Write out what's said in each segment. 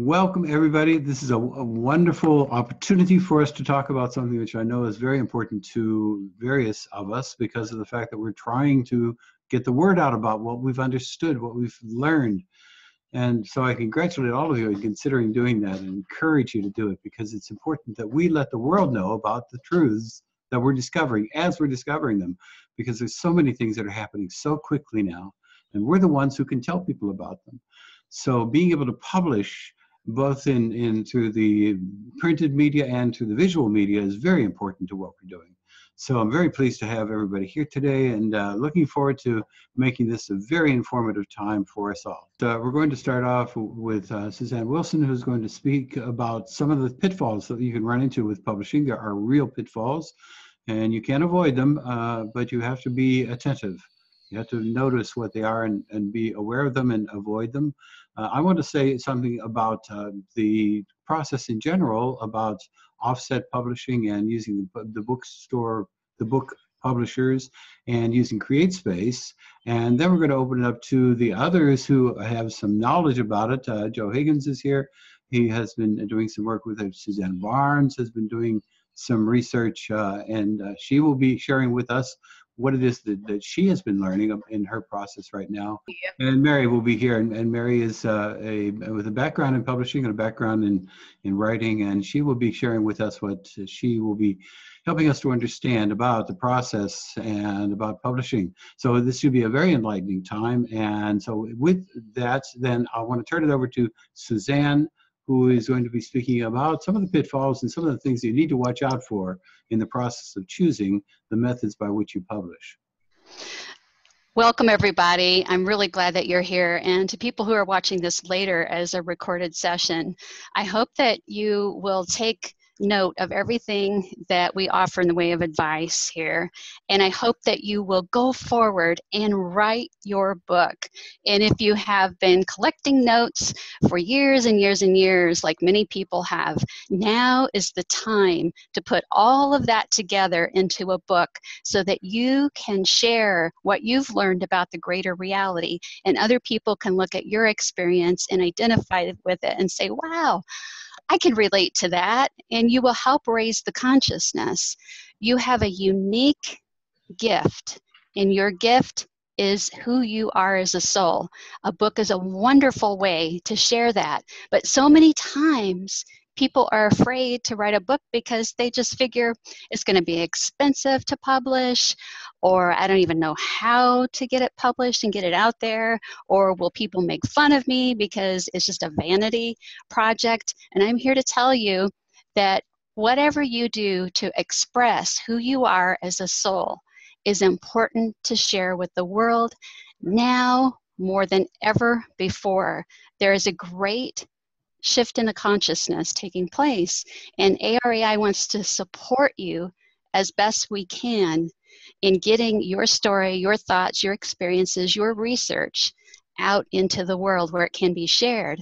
Welcome, everybody. This is a, a, wonderful opportunity for us to talk about something which I know is very important to various of us because of the fact that we're trying to get the word out about what we've understood, what we've learned. And so I congratulate all of you in considering doing that and encourage you to do it because it's important that we let the world know about the truths that we're discovering as we're discovering them because there's so many things that are happening so quickly now and we're the ones who can tell people about them. So being able to publish both in, in through the printed media and through the visual media is very important to what we're doing. So I'm very pleased to have everybody here today and uh, looking forward to making this a very informative time for us all. Uh, we're going to start off with uh, Suzanne Wilson, who's going to speak about some of the pitfalls that you can run into with publishing. There are real pitfalls and you can't avoid them, uh, but you have to be attentive. You have to notice what they are and, and be aware of them and avoid them. Uh, I want to say something about uh, the process in general about offset publishing and using the, the bookstore, the book publishers and using CreateSpace. And then we're going to open it up to the others who have some knowledge about it. Uh, Joe Higgins is here. He has been doing some work with it. Suzanne Barnes has been doing some research uh, and uh, she will be sharing with us what it is that, that she has been learning in her process right now. Yeah. And Mary will be here, and, and Mary is uh, a with a background in publishing and a background in in writing, and she will be sharing with us what she will be helping us to understand about the process and about publishing. So this should be a very enlightening time. And so with that, then I want to turn it over to Suzanne who is going to be speaking about some of the pitfalls and some of the things you need to watch out for in the process of choosing the methods by which you publish. Welcome, everybody. I'm really glad that you're here. And to people who are watching this later as a recorded session, I hope that you will take note of everything that we offer in the way of advice here. And I hope that you will go forward and write your book. And if you have been collecting notes for years and years and years, like many people have, now is the time to put all of that together into a book so that you can share what you've learned about the greater reality and other people can look at your experience and identify with it and say, wow, I can relate to that, and you will help raise the consciousness. You have a unique gift, and your gift is who you are as a soul. A book is a wonderful way to share that. But so many times people are afraid to write a book because they just figure it's going to be expensive to publish or I don't even know how to get it published and get it out there or will people make fun of me because it's just a vanity project and I'm here to tell you that whatever you do to express who you are as a soul is important to share with the world now more than ever before. There is a great shift in the consciousness taking place. And AREI wants to support you as best we can in getting your story, your thoughts, your experiences, your research out into the world where it can be shared.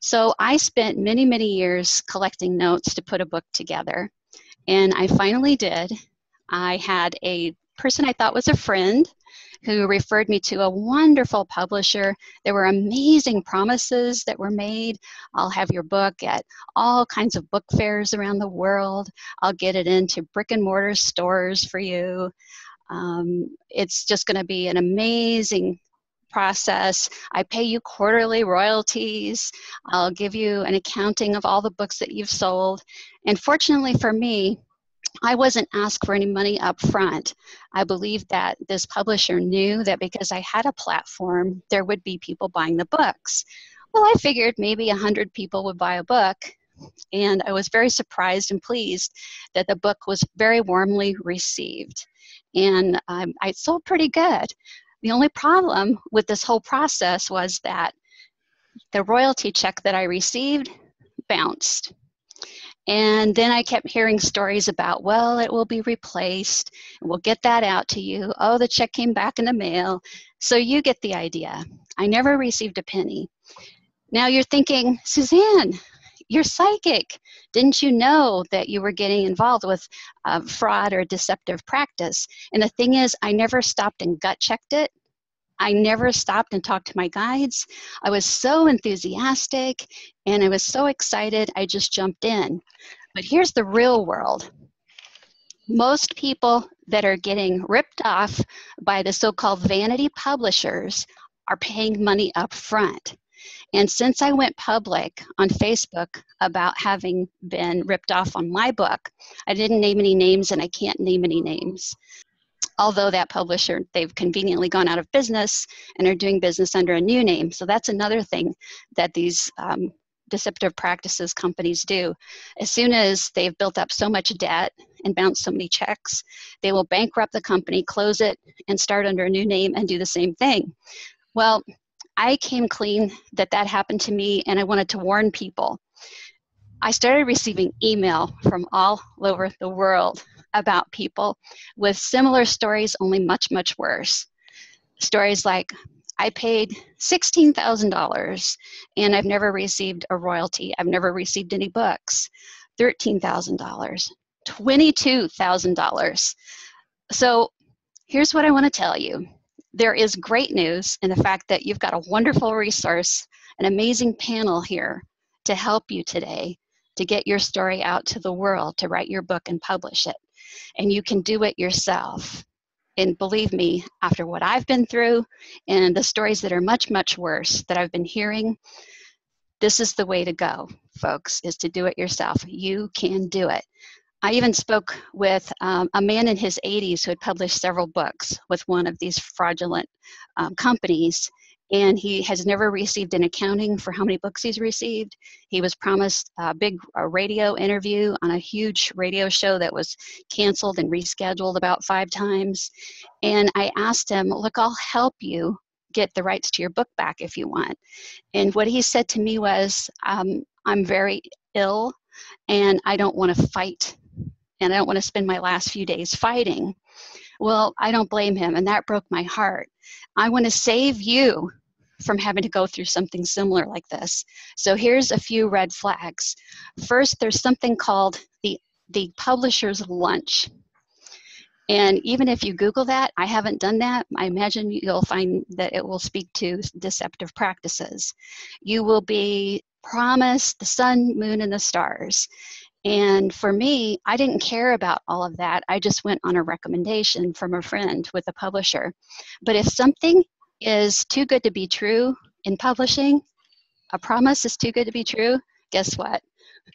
So I spent many, many years collecting notes to put a book together. And I finally did. I had a person I thought was a friend who referred me to a wonderful publisher. There were amazing promises that were made. I'll have your book at all kinds of book fairs around the world. I'll get it into brick and mortar stores for you. Um, it's just going to be an amazing process. I pay you quarterly royalties. I'll give you an accounting of all the books that you've sold. And fortunately for me, I wasn't asked for any money up front. I believe that this publisher knew that because I had a platform, there would be people buying the books. Well, I figured maybe 100 people would buy a book, and I was very surprised and pleased that the book was very warmly received. And um, I sold pretty good. The only problem with this whole process was that the royalty check that I received bounced. And then I kept hearing stories about, well, it will be replaced. We'll get that out to you. Oh, the check came back in the mail. So you get the idea. I never received a penny. Now you're thinking, Suzanne, you're psychic. Didn't you know that you were getting involved with uh, fraud or deceptive practice? And the thing is, I never stopped and gut checked it. I never stopped and talked to my guides. I was so enthusiastic and I was so excited, I just jumped in. But here's the real world most people that are getting ripped off by the so called vanity publishers are paying money up front. And since I went public on Facebook about having been ripped off on my book, I didn't name any names and I can't name any names. Although that publisher, they've conveniently gone out of business and are doing business under a new name. So that's another thing that these um, deceptive practices companies do. As soon as they've built up so much debt and bounced so many checks, they will bankrupt the company, close it, and start under a new name and do the same thing. Well, I came clean that that happened to me, and I wanted to warn people. I started receiving email from all over the world about people with similar stories, only much, much worse. Stories like, I paid $16,000 and I've never received a royalty. I've never received any books. $13,000, $22,000. So here's what I want to tell you there is great news in the fact that you've got a wonderful resource, an amazing panel here to help you today to get your story out to the world, to write your book and publish it. And you can do it yourself. And believe me, after what I've been through and the stories that are much, much worse that I've been hearing, this is the way to go, folks, is to do it yourself. You can do it. I even spoke with um, a man in his 80s who had published several books with one of these fraudulent um, companies and he has never received an accounting for how many books he's received. He was promised a big a radio interview on a huge radio show that was canceled and rescheduled about five times. And I asked him, Look, I'll help you get the rights to your book back if you want. And what he said to me was, um, I'm very ill and I don't want to fight and I don't want to spend my last few days fighting. Well, I don't blame him, and that broke my heart. I want to save you from having to go through something similar like this. So here's a few red flags. First, there's something called the, the publisher's lunch. And even if you Google that, I haven't done that. I imagine you'll find that it will speak to deceptive practices. You will be promised the sun, moon, and the stars. And for me, I didn't care about all of that. I just went on a recommendation from a friend with a publisher. But if something is too good to be true in publishing, a promise is too good to be true, guess what?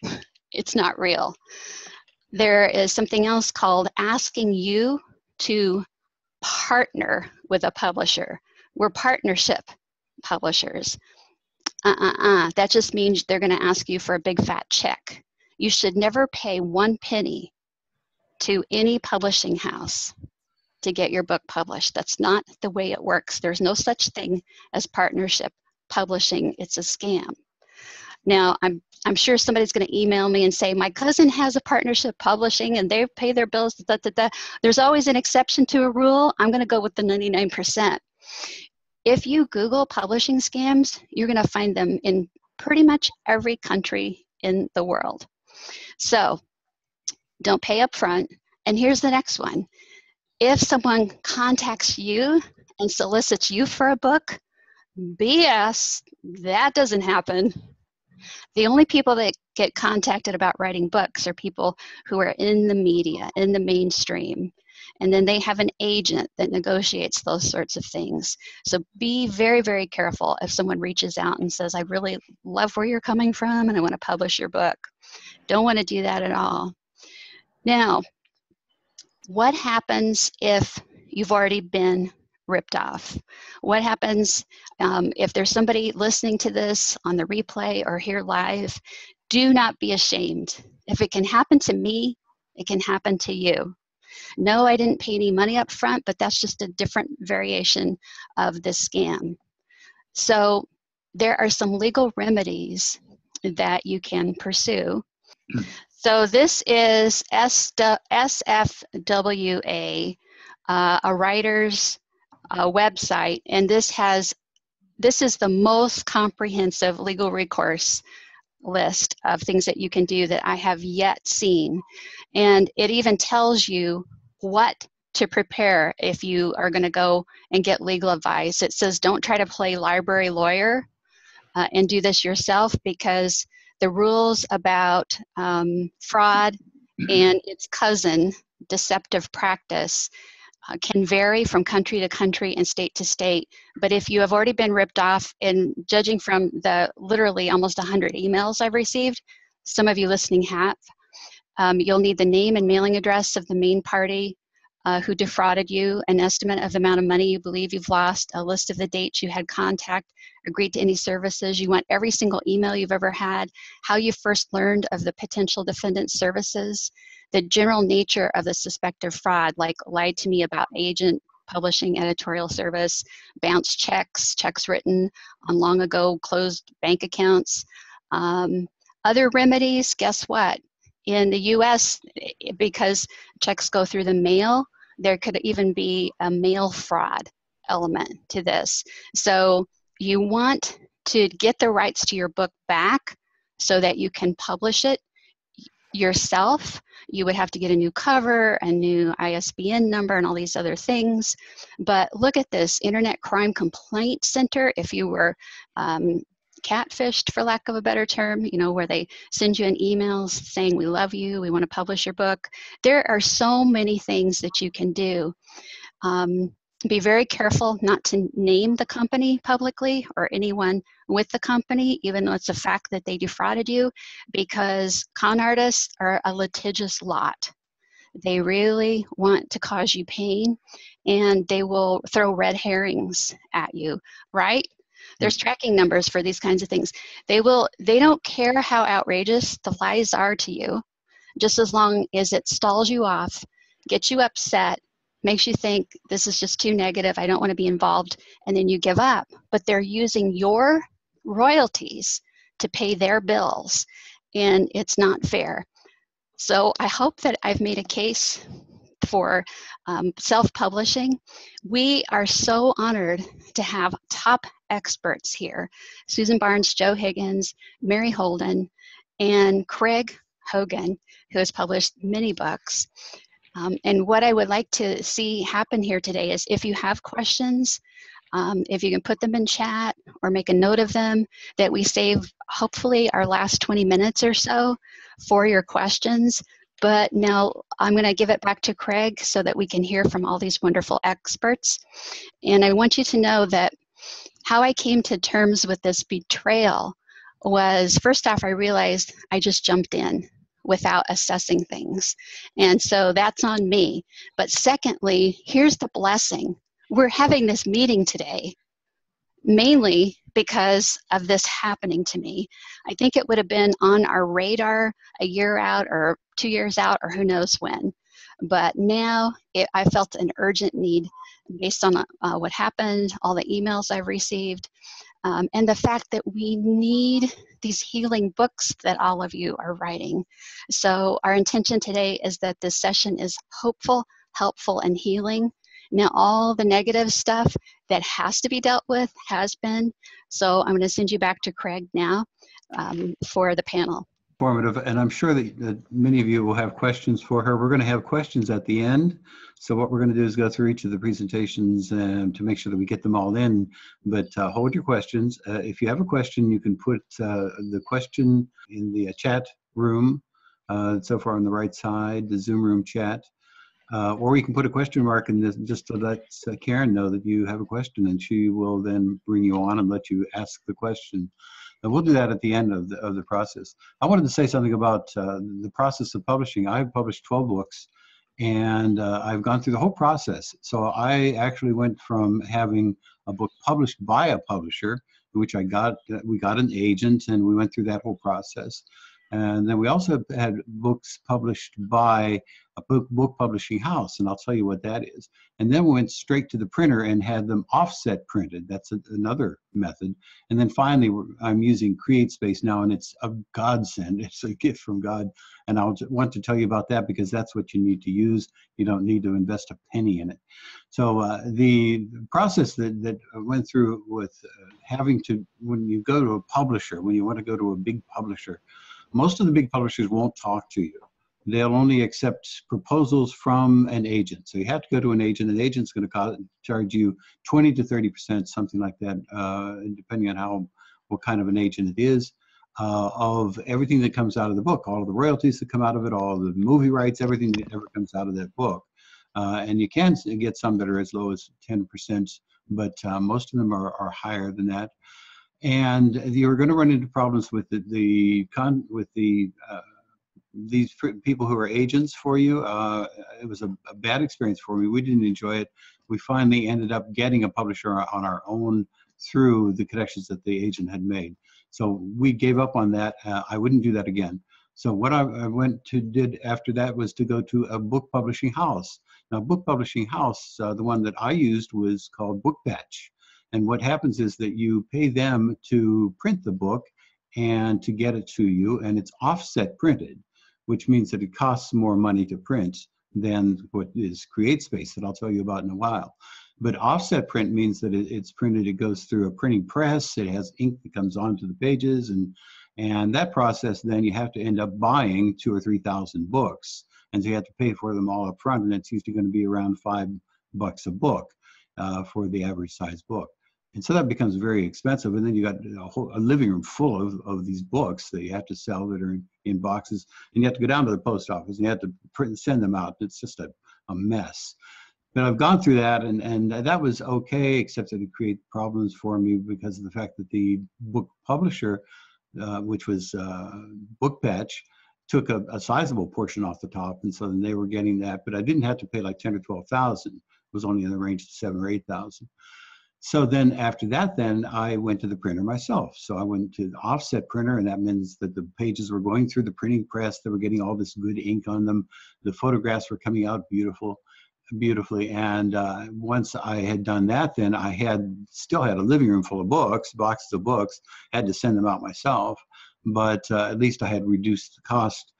It's not real. There is something else called asking you to partner with a publisher. We're partnership publishers. Uh uh uh. That just means they're going to ask you for a big fat check you should never pay one penny to any publishing house to get your book published. That's not the way it works. There's no such thing as partnership publishing. It's a scam. Now, I'm I'm sure somebody's going to email me and say my cousin has a partnership publishing and they pay their bills. Da, da, da. There's always an exception to a rule. I'm going to go with the 99%. If you Google publishing scams, you're going to find them in pretty much every country in the world. So don't pay up front. And here's the next one. If someone contacts you and solicits you for a book, BS, that doesn't happen. The only people that get contacted about writing books are people who are in the media, in the mainstream. And then they have an agent that negotiates those sorts of things. So be very, very careful if someone reaches out and says, I really love where you're coming from and I want to publish your book. Don't want to do that at all. Now, what happens if you've already been ripped off? What happens um, if there's somebody listening to this on the replay or here live? Do not be ashamed. If it can happen to me, it can happen to you. No, I didn't pay any money up front, but that's just a different variation of this scam. So there are some legal remedies that you can pursue. So this is SFWA, uh, a writer's uh, website, and this has this is the most comprehensive legal recourse list of things that you can do that I have yet seen. And it even tells you what to prepare if you are going to go and get legal advice. It says don't try to play library lawyer uh, and do this yourself because the rules about um, fraud and its cousin, deceptive practice, uh, can vary from country to country and state to state. But if you have already been ripped off, and judging from the literally almost 100 emails I've received, some of you listening have, um, you'll need the name and mailing address of the main party uh, who defrauded you, an estimate of the amount of money you believe you've lost, a list of the dates you had contact, agreed to any services. You want every single email you've ever had, how you first learned of the potential defendant's services, the general nature of the suspected fraud, like lied to me about agent publishing editorial service, bounced checks, checks written on long ago closed bank accounts. Um, other remedies, guess what? In the US, because checks go through the mail, there could even be a mail fraud element to this. So you want to get the rights to your book back so that you can publish it yourself. You would have to get a new cover, a new ISBN number, and all these other things. But look at this Internet Crime Complaint Center. If you were um, catfished, for lack of a better term, you know, where they send you an email saying, We love you, we want to publish your book. There are so many things that you can do. Um, be very careful not to name the company publicly or anyone with the company, even though it's a fact that they defrauded you, because con artists are a litigious lot. They really want to cause you pain and they will throw red herrings at you, right? There's mm. tracking numbers for these kinds of things. They will they don't care how outrageous the lies are to you, just as long as it stalls you off, gets you upset, makes you think this is just too negative, I don't want to be involved, and then you give up. But they're using your royalties to pay their bills, and it's not fair. So I hope that I've made a case for um, self publishing. We are so honored to have top experts here Susan Barnes, Joe Higgins, Mary Holden, and Craig Hogan, who has published many books. Um, and what I would like to see happen here today is if you have questions, um, if you can put them in chat or make a note of them, that we save hopefully our last 20 minutes or so for your questions. But now I'm going to give it back to Craig so that we can hear from all these wonderful experts. And I want you to know that how I came to terms with this betrayal was first off, I realized I just jumped in without assessing things. And so that's on me. But secondly, here's the blessing we're having this meeting today mainly because of this happening to me. I think it would have been on our radar a year out or two years out or who knows when. But now it, I felt an urgent need based on uh, what happened, all the emails I've received, um, and the fact that we need these healing books that all of you are writing. So, our intention today is that this session is hopeful, helpful, and healing. Now, all the negative stuff that has to be dealt with has been. So, I'm going to send you back to Craig now um, for the panel. Formative, and I'm sure that, that many of you will have questions for her. We're going to have questions at the end. So what we're going to do is go through each of the presentations um, to make sure that we get them all in. But uh, hold your questions. Uh, if you have a question, you can put uh, the question in the uh, chat room. Uh, so far on the right side, the Zoom room chat. Uh, or you can put a question mark in this just to let Karen know that you have a question and she will then bring you on and let you ask the question. And we'll do that at the end of the, of the process. I wanted to say something about uh, the process of publishing. I've published 12 books and uh, I've gone through the whole process. So I actually went from having a book published by a publisher, which I got, uh, we got an agent and we went through that whole process. And then we also had books published by a book, book publishing house, and I'll tell you what that is. And then we went straight to the printer and had them offset printed. That's a, another method. And then finally, I'm using CreateSpace now, and it's a godsend. It's a gift from God. And I'll want to tell you about that because that's what you need to use. You don't need to invest a penny in it. So uh, the process that, that I went through with uh, having to, when you go to a publisher, when you want to go to a big publisher, most of the big publishers won't talk to you. they'll only accept proposals from an agent. So you have to go to an agent. An agent's going to charge you 20 to 30 percent, something like that, uh, depending on how what kind of an agent it is, uh, of everything that comes out of the book, all of the royalties that come out of it, all the movie rights, everything that ever comes out of that book. Uh, and you can get some that are as low as 10 percent, but uh, most of them are, are higher than that. And you're going to run into problems with the, the con with the uh, these people who are agents for you. Uh, it was a, a, bad experience for me. We didn't enjoy it. We finally ended up getting a publisher on our own through the connections that the agent had made. So we gave up on that. Uh, I wouldn't do that again. So what I, I, went to did after that was to go to a book publishing house. Now, book publishing house, uh, the one that I used was called Bookbatch. And what happens is that you pay them to print the book and to get it to you, and it's offset printed which means that it costs more money to print than what is CreateSpace that I'll tell you about in a while. But offset print means that it's printed, it goes through a printing press, it has ink that comes onto the pages, and and that process then you have to end up buying two or three thousand books, and so you have to pay for them all up front, and it's usually going to be around five bucks a book uh, for the average size book and so that becomes very expensive and then you got a whole a living room full of, of these books that you have to sell that are in, in boxes and you have to go down to the post office and you have to print and send them out. It's just a, a mess. But i've gone through that and and that was okay except that it created problems for me because of the fact that the book publisher uh, which was uh, bookbatch took a, a sizable portion off the top and so then they were getting that but i didn't have to pay like 10 or 12 thousand. It was only in the range of seven or eight thousand so then after that, then I went to the printer myself. So I went to the offset printer, and that means that the pages were going through the printing press. They were getting all this good ink on them. The photographs were coming out beautiful, beautifully. And uh, once I had done that, then I had still had a living room full of books, boxes of books. had to send them out myself, but uh, at least I had reduced the cost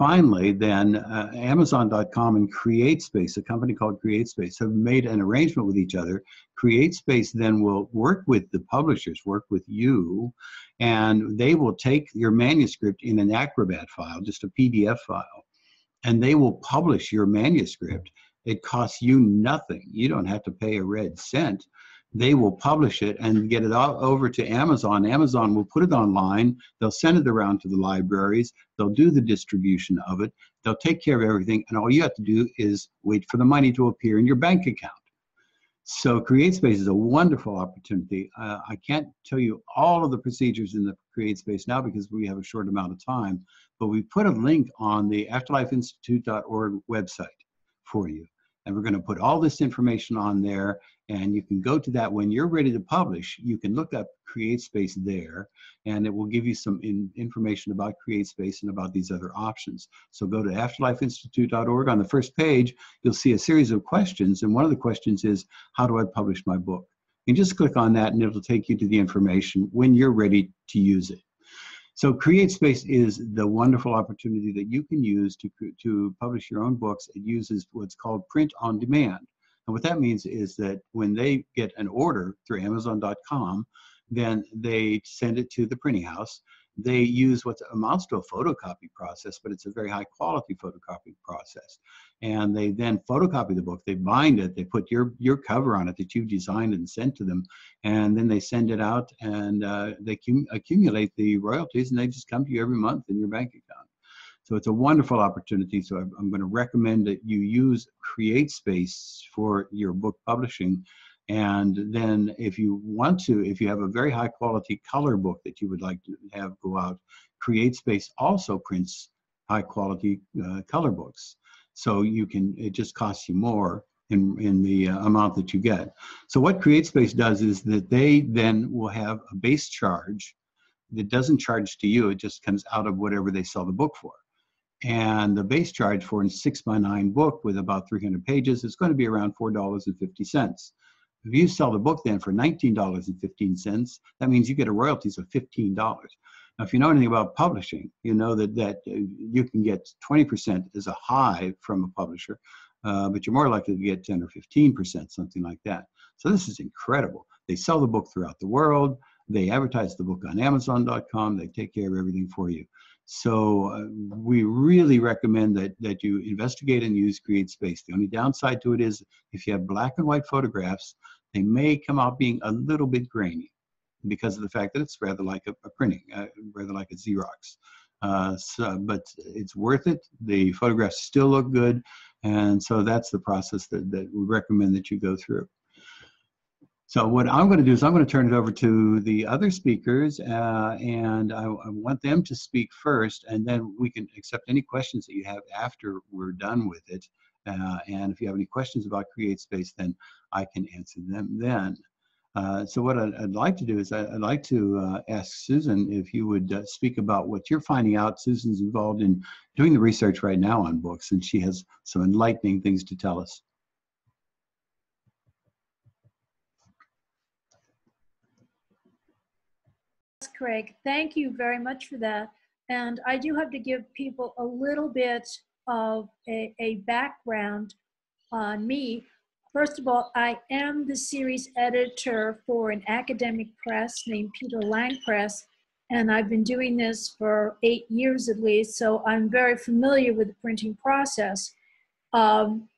finally, then uh, Amazon.com and CreateSpace, a company called CreateSpace, have made an arrangement with each other. CreateSpace then will work with the publishers, work with you, and they will take your manuscript in an Acrobat file, just a PDF file, and they will publish your manuscript. It costs you nothing. You don't have to pay a red cent they will publish it and get it all over to Amazon. Amazon will put it online. They'll send it around to the libraries. They'll do the distribution of it. They'll take care of everything. And all you have to do is wait for the money to appear in your bank account. So CreateSpace is a wonderful opportunity. Uh, I can't tell you all of the procedures in the CreateSpace now because we have a short amount of time, but we put a link on the afterlifeinstitute.org website for you. And we're going to put all this information on there and you can go to that. When you're ready to publish you can look up CreateSpace there and it will give you some in, information about CreateSpace and about these other options. So go to afterlifeinstitute.org on the first page you'll see a series of questions and one of the questions is how do i publish my book? And just click on that and it'll take you to the information when you're ready to use it so CreateSpace is the wonderful opportunity that you can use to, to publish your own books. It uses what's called print on demand. And what that means is that when they get an order through Amazon.com, then they send it to the printing house. They use what amounts to a photocopy process, but it's a very high quality photocopy process. And they then photocopy the book, they bind it, they put your, your cover on it that you've designed and sent to them, and then they send it out and uh, they cum- accumulate the royalties and they just come to you every month in your bank account. So it's a wonderful opportunity. So I'm, going to recommend that you use CreateSpace for your book publishing. And then if you want to, if you have a very high quality color book that you would like to have go out, CreateSpace also prints high quality uh, color books. So you can, it just costs you more in, in the uh, amount that you get. So what CreateSpace does is that they then will have a base charge that doesn't charge to you, it just comes out of whatever they sell the book for. And the base charge for a six by nine book with about 300 pages is going to be around $4.50. If you sell the book then for $19.15, that means you get a royalties of $15. Now, if you know anything about publishing, you know that, that uh, you can get 20% as a high from a publisher, uh, but you're more likely to get 10 or 15%, something like that. So this is incredible. They sell the book throughout the world They advertise the book on Amazon.com. They take care of everything for you. So uh, we really recommend that, that you investigate and use CreateSpace. The only downside to it is if you have black and white photographs, they may come out being a little bit grainy because of the fact that it's rather like a, a printing, uh, rather like a Xerox. Uh, so, but it's worth it. The photographs still look good. And so that's the process that, that we recommend that you go through. So what I'm going to do is I'm going to turn it over to the other speakers, uh, and I, I, want them to speak first, and then we can accept any questions that you have after we're done with it. Uh, and if you have any questions about CreateSpace, then I can answer them then. Uh, so what I'd, I'd, like to do is I, would like to uh, ask Susan if you would uh, speak about what you're finding out. Susan's involved in doing the research right now on books, and she has some enlightening things to tell us. Craig. Thank you very much for that. And I do have to give people a little bit of a, a background on me. First of all, I am the series editor for an academic press named Peter Lang Press, and I've been doing this for eight years at least, so I'm very familiar with the printing process. Um,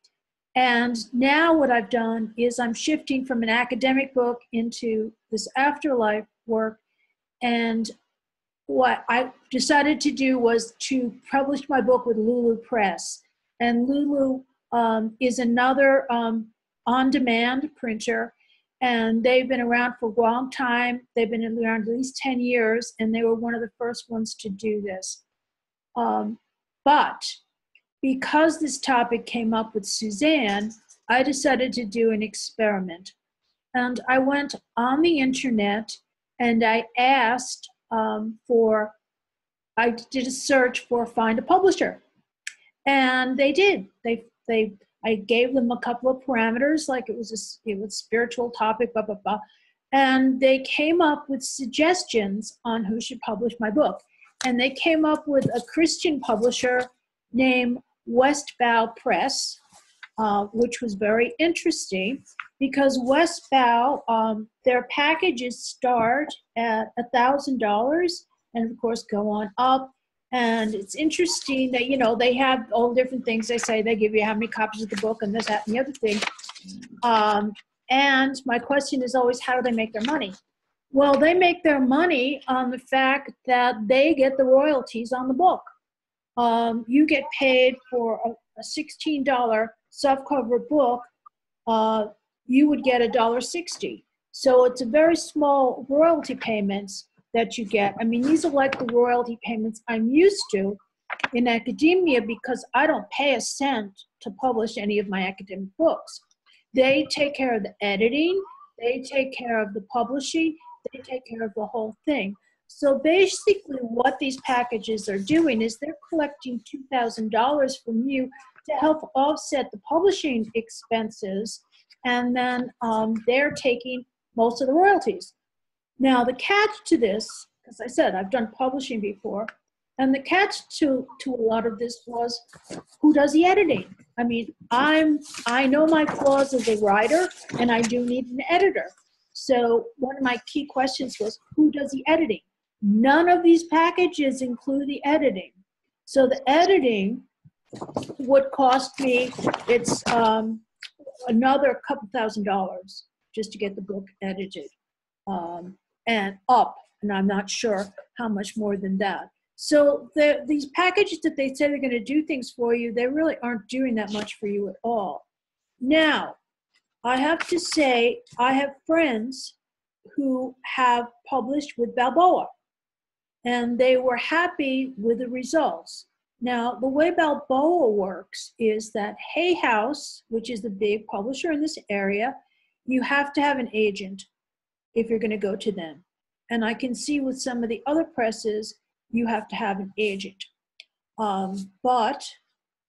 and now what I've done is I'm shifting from an academic book into this afterlife work and what I decided to do was to publish my book with Lulu Press. And Lulu um, is another um, on demand printer, and they've been around for a long time. They've been around at least 10 years, and they were one of the first ones to do this. Um, but because this topic came up with Suzanne, I decided to do an experiment. And I went on the internet and I asked um, for, I did a search for find a publisher, and they did. They they I gave them a couple of parameters, like it was a it was spiritual topic, blah blah blah, and they came up with suggestions on who should publish my book, and they came up with a Christian publisher named Westbow Press, uh, which was very interesting because Westbow, um, their packages start at a thousand dollars and of course go on up. And it's interesting that you know they have all different things. They say they give you how many copies of the book and this, that, and the other thing. Um, and my question is always, how do they make their money? Well, they make their money on the fact that they get the royalties on the book. Um, you get paid for a, a $16 softcover book. Uh, you would get a dollar sixty. So it's a very small royalty payments that you get. I mean, these are like the royalty payments I'm used to in academia because I don't pay a cent to publish any of my academic books. They take care of the editing, they take care of the publishing, they take care of the whole thing. So basically, what these packages are doing is they're collecting $2,000 from you to help offset the publishing expenses and then um, they're taking most of the royalties. Now, the catch to this, as I said, I've done publishing before, and the catch to to a lot of this was who does the editing. I mean, I'm I know my flaws as a writer, and I do need an editor. So one of my key questions was who does the editing. None of these packages include the editing. So the editing would cost me it's um, another couple thousand dollars just to get the book edited um, and up. And I'm not sure how much more than that. So the, these packages that they say they're going to do things for you, they really aren't doing that much for you at all. Now, I have to say, I have friends who have published with Balboa, and they were happy with the results. Now, the way Balboa works is that Hay House, which is the big publisher in this area, you have to have an agent if you're going to go to them. And I can see with some of the other presses, you have to have an agent. Um, but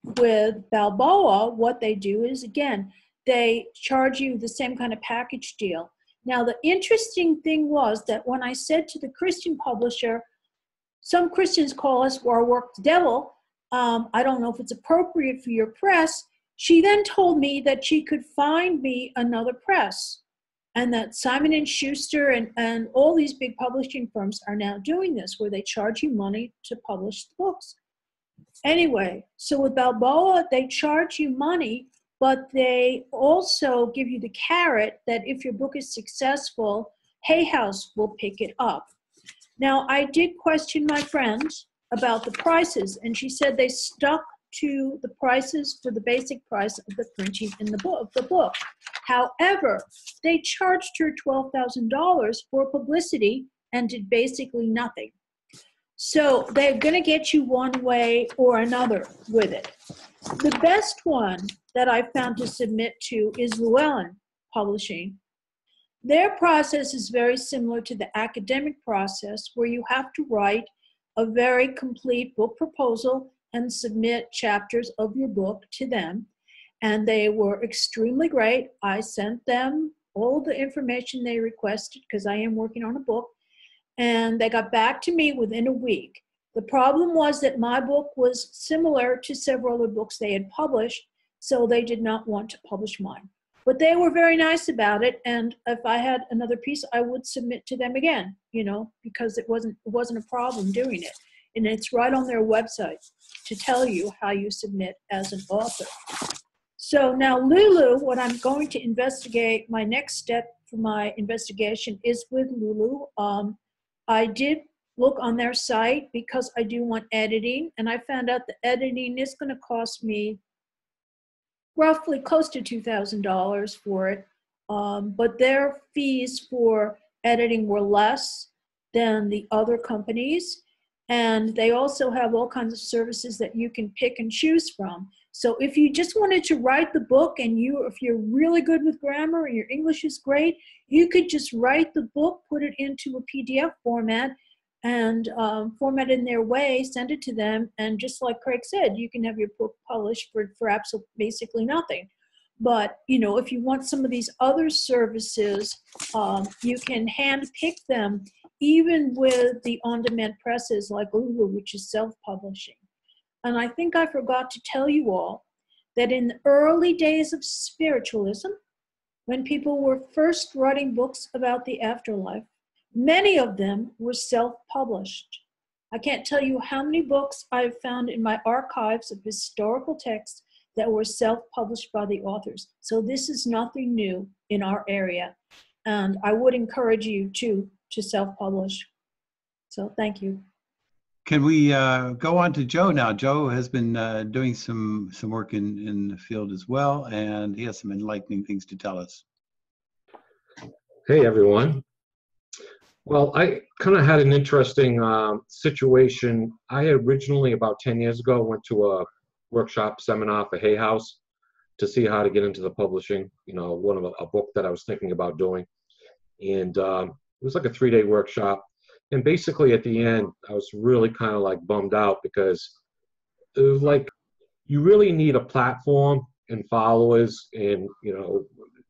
with Balboa, what they do is again, they charge you the same kind of package deal. Now, the interesting thing was that when I said to the Christian publisher, some Christians call us our work the devil um, I don't know if it's appropriate for your press. She then told me that she could find me another press. and that Simon and Schuster and, and all these big publishing firms are now doing this, where they charge you money to publish the books. Anyway, so with Balboa, they charge you money, but they also give you the carrot that if your book is successful, Hay House will pick it up. Now, I did question my friend about the prices, and she said they stuck to the prices for the basic price of the printing in the book. The book. However, they charged her twelve thousand dollars for publicity and did basically nothing. So they're going to get you one way or another with it. The best one that I found to submit to is Llewellyn Publishing. Their process is very similar to the academic process, where you have to write a very complete book proposal and submit chapters of your book to them. And they were extremely great. I sent them all the information they requested because I am working on a book. And they got back to me within a week. The problem was that my book was similar to several other books they had published, so they did not want to publish mine. But they were very nice about it, and if I had another piece, I would submit to them again, you know, because it wasn't it wasn't a problem doing it and it's right on their website to tell you how you submit as an author. So now Lulu, what I'm going to investigate, my next step for my investigation is with Lulu. Um, I did look on their site because I do want editing, and I found out the editing is going to cost me roughly close to $2,000 for it. Um, but their fees for editing were less than the other companies. And they also have all kinds of services that you can pick and choose from. So if you just wanted to write the book and you if you're really good with grammar and your English is great, you could just write the book, put it into a PDF format and um, format in their way, send it to them, and just like Craig said, you can have your book published for, for absolutely basically nothing. But you know, if you want some of these other services, um, you can hand pick them even with the on-demand presses like Lulu, which is self-publishing. And I think I forgot to tell you all that in the early days of spiritualism, when people were first writing books about the afterlife, many of them were self-published. I can't tell you how many books I've found in my archives of historical texts that were self-published by the authors. So this is nothing new in our area. And I would encourage you to to self-publish. So thank you. Can we uh, go on to Joe now? Joe has been uh, doing some some work in in the field as well, and he has some enlightening things to tell us. Hey everyone. Well, I kind of had an interesting um, situation. I originally, about 10 years ago, went to a workshop seminar for Hay House to see how to get into the publishing, you know, one of a, a book that I was thinking about doing. And um, it was like a three day workshop. And basically at the end, I was really kind of like bummed out because it was like you really need a platform and followers and you know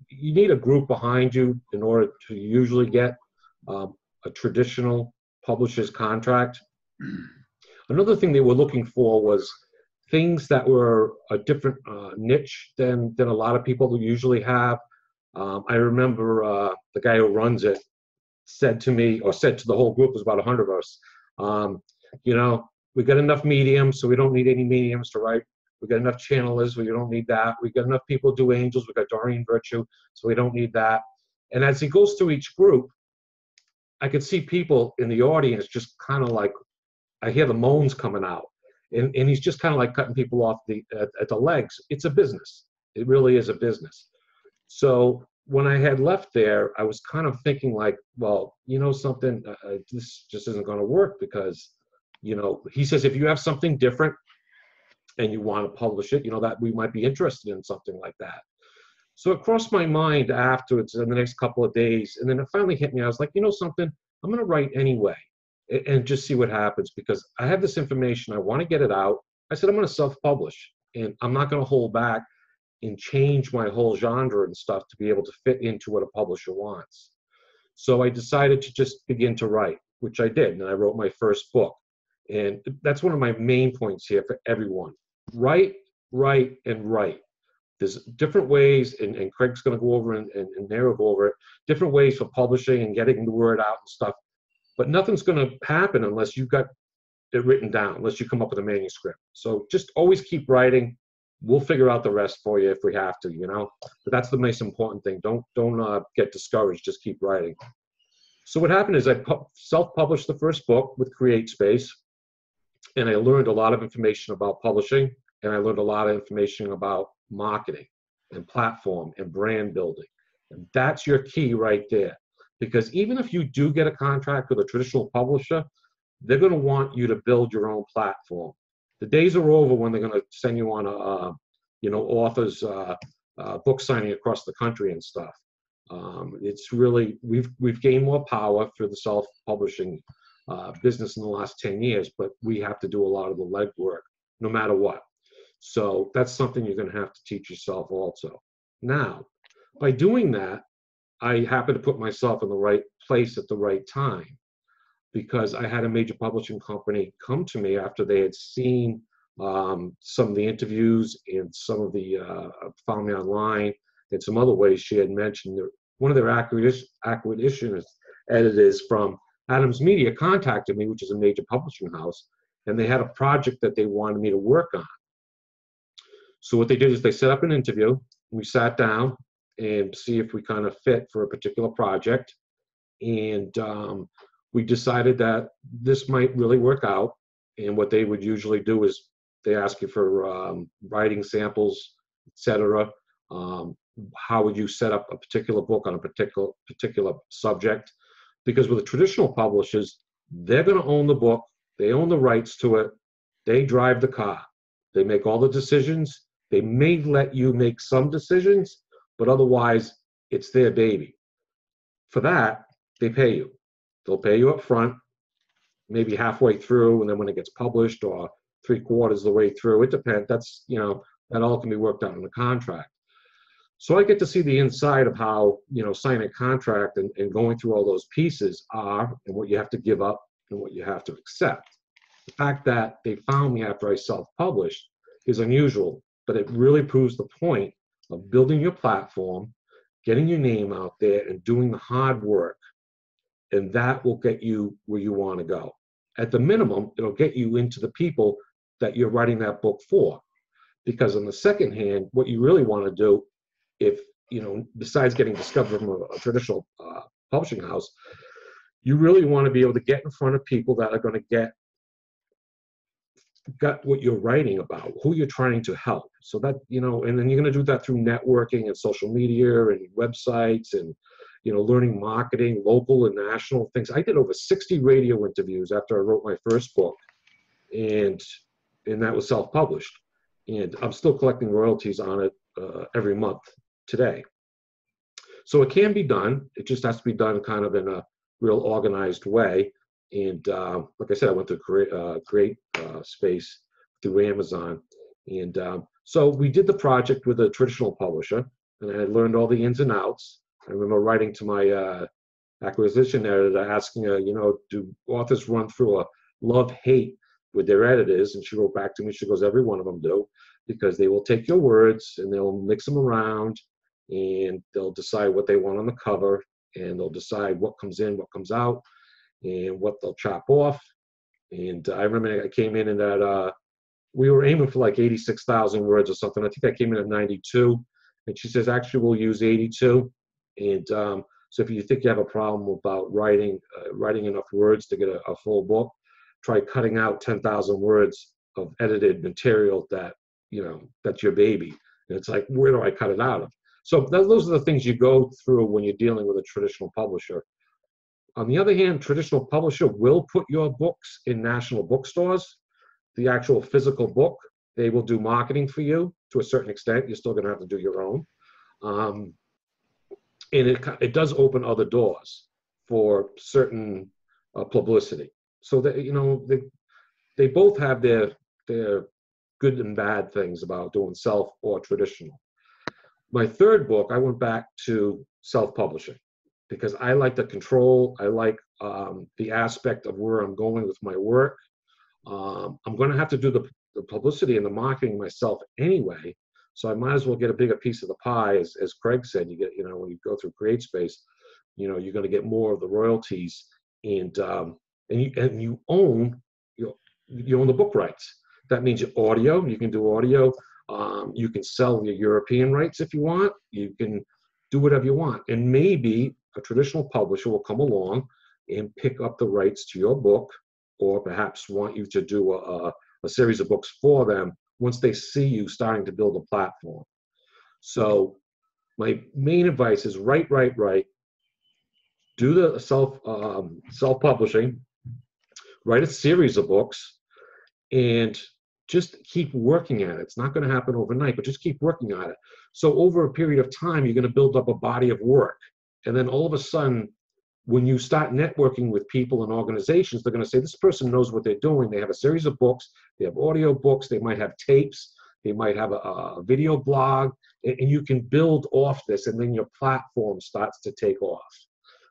you need a group behind you in order to usually get um, a traditional publisher's contract. Another thing they were looking for was things that were a different uh, niche than than a lot of people usually have. Um, I remember uh, the guy who runs it said to me, or said to the whole group, was about 100 of us, um, you know, we got enough mediums, so we don't need any mediums to write. We got enough channelers, we don't need that. We got enough people do angels, we got Doreen Virtue, so we don't need that. And as he goes through each group, I could see people in the audience just kind of like, I hear the moans coming out. And, and he's just kind of like cutting people off the at, at the legs. It's a business. It really is a business. So when I had left there, I was kind of thinking like, well, you know something, uh, uh this just isn't going to work because, you know, he says if you have something different and you want to publish it, you know, that we might be interested in something like that. So it crossed my mind afterwards in the next couple of days, and then it finally hit me. I was like, you know something, I'm going to write anyway and, just see what happens because I have this information. I want to get it out. I said I'm going to self-publish, and I'm not going to hold back and change my whole genre and stuff to be able to fit into what a publisher wants. So I decided to just begin to write, which I did, and I wrote my first book. And that's one of my main points here for everyone. Write, write, and write. There's different ways, and, and Craig's going to go over and, and, and Nara go over it, different ways for publishing and getting the word out and stuff. But nothing's going to happen unless you've got it written down, unless you come up with a manuscript. So just always keep writing. We'll figure out the rest for you if we have to, you know. But that's the most important thing. Don't don't uh, get discouraged. Just keep writing. So what happened is I pu- self-published the first book with CreateSpace, and I learned a lot of information about publishing, and I learned a lot of information about marketing and platform and brand building. And that's your key right there. Because even if you do get a contract with a traditional publisher, they're going to want you to build your own platform. The days are over when they're going to send you on a, uh, you know, authors uh, uh, book signing across the country and stuff. Um, it's really we've we've gained more power through the self-publishing uh, business in the last 10 years, but we have to do a lot of the legwork no matter what. So that's something you're going to have to teach yourself also. Now, by doing that, I happen to put myself in the right place at the right time because I had a major publishing company come to me after they had seen um, some of the interviews and some of the uh, found me online and some other ways she had mentioned. that One of their acquisition, acquisition editors from Adams Media contacted me, which is a major publishing house, and they had a project that they wanted me to work on. So what they did is they set up an interview. We sat down and see if we kind of fit for a particular project. And um, we decided that this might really work out. And what they would usually do is they ask you for um, writing samples, etc. Um, how would you set up a particular book on a particular particular subject? Because with the traditional publishers, they're going to own the book, they own the rights to it, they drive the car, they make all the decisions. They may let you make some decisions, but otherwise, it's their baby. For that, they pay you. They'll pay you up front, maybe halfway through, and then when it gets published, or three quarters of the way through. It depends. That's you know that all can be worked out in the contract. So I get to see the inside of how you know signing a contract and, and going through all those pieces are, and what you have to give up and what you have to accept. The fact that they found me after I self-published is unusual, but it really proves the point of building your platform, getting your name out there, and doing the hard work and that will get you where you want to go. At the minimum, it'll get you into the people that you're writing that book for. Because on the second hand, what you really want to do, if you know, besides getting discovered from a, a traditional uh, publishing house, you really want to be able to get in front of people that are going to get got what you're writing about, who you're trying to help. So that you know, and then you're going to do that through networking and social media and websites and you know, learning marketing, local and national things. I did over 60 radio interviews after I wrote my first book, and and that was self-published. And I'm still collecting royalties on it uh, every month today. So it can be done. It just has to be done kind of in a real organized way. And uh, like I said, I went to create, uh, great uh, space through Amazon. And um, so we did the project with a traditional publisher, and I learned all the ins and outs. I remember writing to my uh, acquisition editor asking her, you know, do authors run through a love hate with their editors? And she wrote back to me, she goes, every one of them do, because they will take your words and they'll mix them around and they'll decide what they want on the cover and they'll decide what comes in, what comes out, and what they'll chop off. And I remember I came in and that uh, we were aiming for like 86,000 words or something. I think I came in at 92. And she says, actually, we'll use 82. And um, so if you think you have a problem about writing uh, writing enough words to get a, a full book, try cutting out 10,000 words of edited material that you know that's your baby. And it's like, where do I cut it out of? So those are the things you go through when you're dealing with a traditional publisher. On the other hand, traditional publisher will put your books in national bookstores, the actual physical book. They will do marketing for you to a certain extent. You're still going to have to do your own. Um, and it, it does open other doors for certain uh, publicity. So that you know they they both have their their good and bad things about doing self or traditional. My third book, I went back to self-publishing because I like the control. I like um, the aspect of where I'm going with my work. Um, I'm going to have to do the, the publicity and the marketing myself anyway. So I might as well get a bigger piece of the pie, as, as Craig said. You get, you know, when you go through CreateSpace, you know, you're going to get more of the royalties, and um, and you and you own you you own the book rights. That means your audio. You can do audio. Um, you can sell your European rights if you want. You can do whatever you want, and maybe a traditional publisher will come along and pick up the rights to your book, or perhaps want you to do a, a, a series of books for them once they see you starting to build a platform. So my main advice is write, write, write. Do the self um, self publishing. Write a series of books, and just keep working at it. It's not going to happen overnight, but just keep working at it. So over a period of time, you're going to build up a body of work, and then all of a sudden, when you start networking with people and organizations, they're going to say this person knows what they're doing. They have a series of books. They have audio books. They might have tapes. They might have a, a video blog, and, you can build off this, and then your platform starts to take off.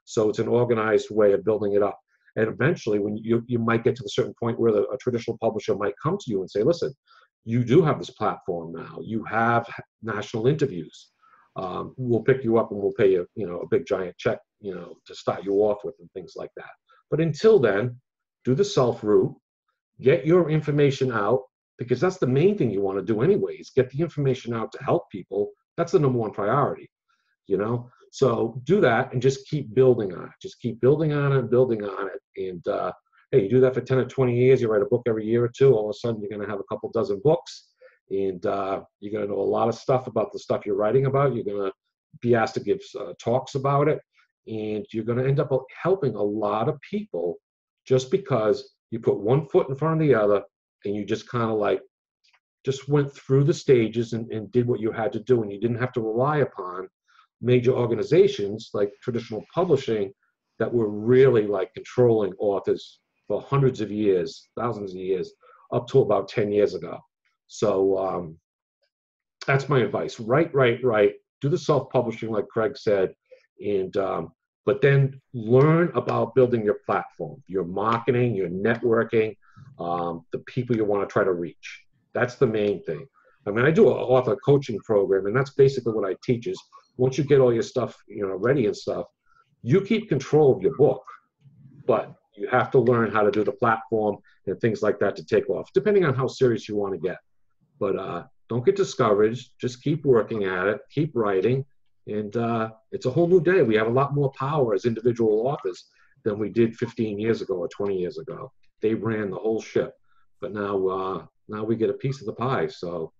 So it's an organized way of building it up. And eventually, when you you might get to the certain point where the, a traditional publisher might come to you and say, "Listen, you do have this platform now. You have national interviews. Um, we'll pick you up and we'll pay you, you know, a big giant check, you know, to start you off with and things like that." But until then, do the self route, get your information out because that's the main thing you want to do anyways. Get the information out to help people. That's the number one priority, you know. So do that and just keep building on it. Just keep building on it, building on it. And uh, hey, you do that for 10 or 20 years, you write a book every year or two, all of a sudden you're going to have a couple dozen books and uh, you're going to know a lot of stuff about the stuff you're writing about. You're going to be asked to give uh, talks about it. And you're going to end up helping a lot of people just because you put one foot in front of the other and you just kind of like just went through the stages and, and did what you had to do and you didn't have to rely upon major organizations like traditional publishing that were really like controlling authors for hundreds of years, thousands of years, up to about 10 years ago. So um, that's my advice. Write, write, write. Do the self-publishing, like Craig said, and um, but then learn about building your platform, your marketing, your networking, um, the people you want to try to reach. That's the main thing. I mean, I do an author coaching program, and that's basically what I teach is once you get all your stuff, you know, ready and stuff, you keep control of your book, but you have to learn how to do the platform and things like that to take off, depending on how serious you want to get. But uh, don't get discouraged. Just keep working at it. Keep writing, and uh, it's a whole new day. We have a lot more power as individual authors than we did 15 years ago or 20 years ago. They ran the whole ship, but now uh, now we get a piece of the pie. So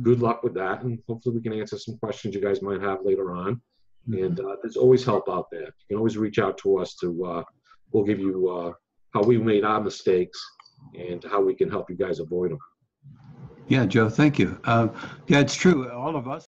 good luck with that, and hopefully we can answer some questions you guys might have later on. Mm-hmm. And uh, there's always help out there. You can always reach out to us to uh, we'll give you uh, how we made our mistakes and how we can help you guys avoid them. Yeah, Joe, thank you. Uh, yeah, it's true. All of us